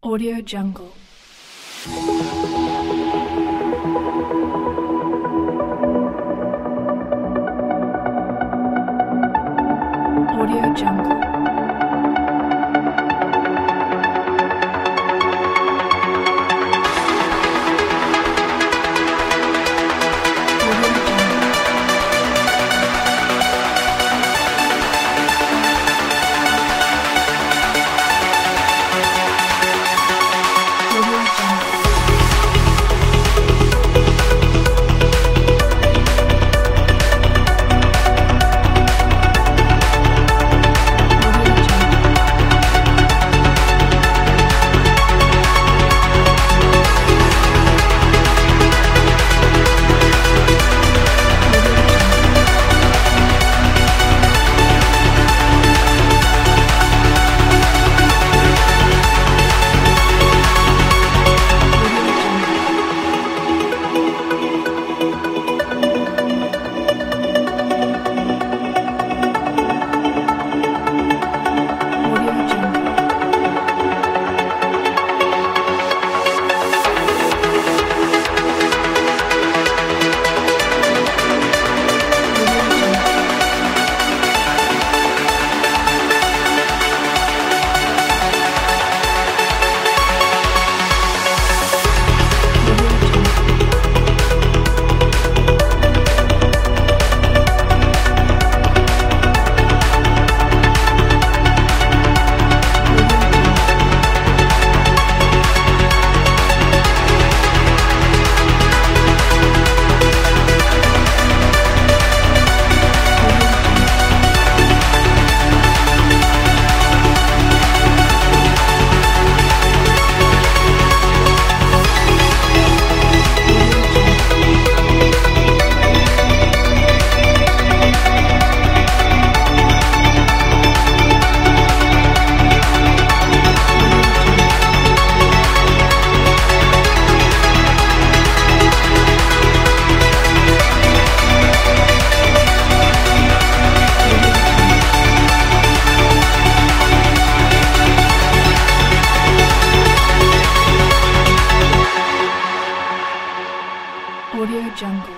Audio Jungle. Jungle.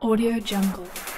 Audio Jungle.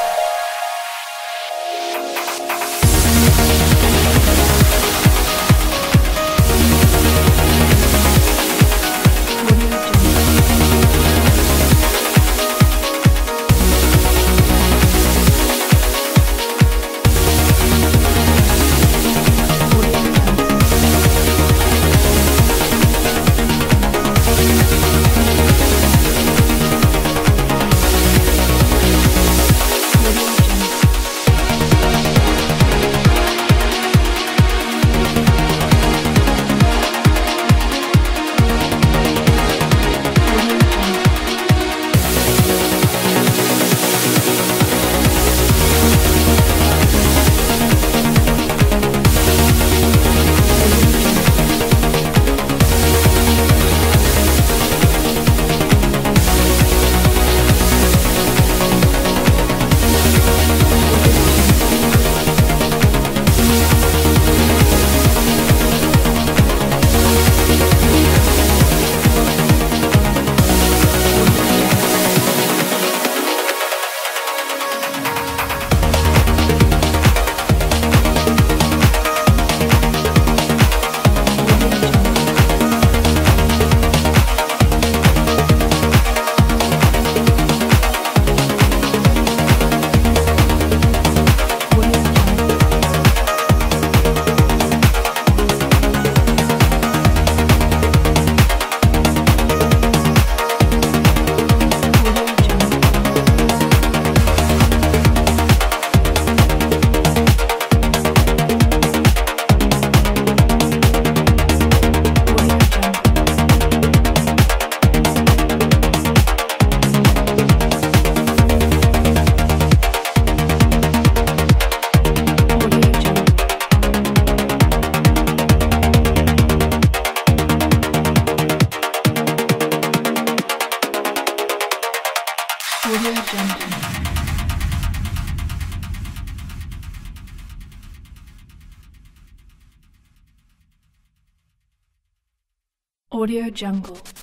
Audio Jungle.